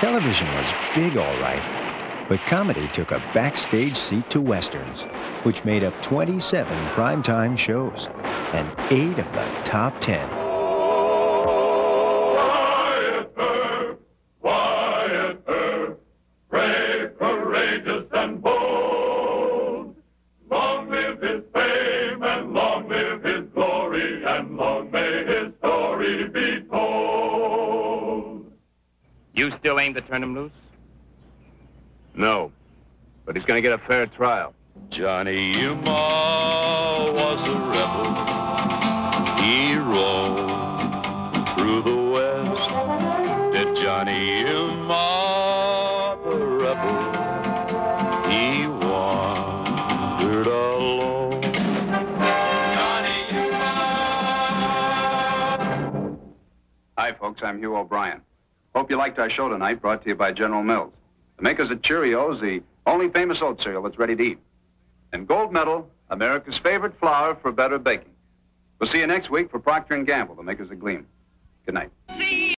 Television was big, all right, but comedy took a backstage seat to westerns, which made up 27 primetime shows and eight of the top 10. Wyatt Earp, Wyatt Earp, brave, courageous, and bold. Long his glory, and long may his story be told. You still aim to turn him loose? No. But he's going to get a fair trial. Johnny Yuma was a rebel. He roamed through the West. Did Johnny Yuma, the rebel, he wandered alone. Johnny Yuma. Hi, folks. I'm Hugh O'Brien. Hope you liked our show tonight, brought to you by General Mills. The makers of Cheerios, the only famous oat cereal that's ready to eat. And Gold Medal, America's favorite flour for better baking. We'll see you next week for Procter & Gamble, the makers of Gleam. Good night.